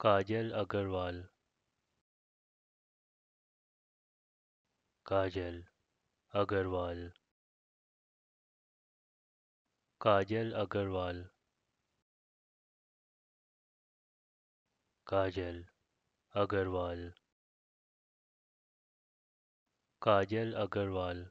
Kajal Agarwal. Kajal Agarwal. Kajal Agarwal. Kajal Agarwal. Kajal Agarwal.